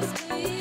just me.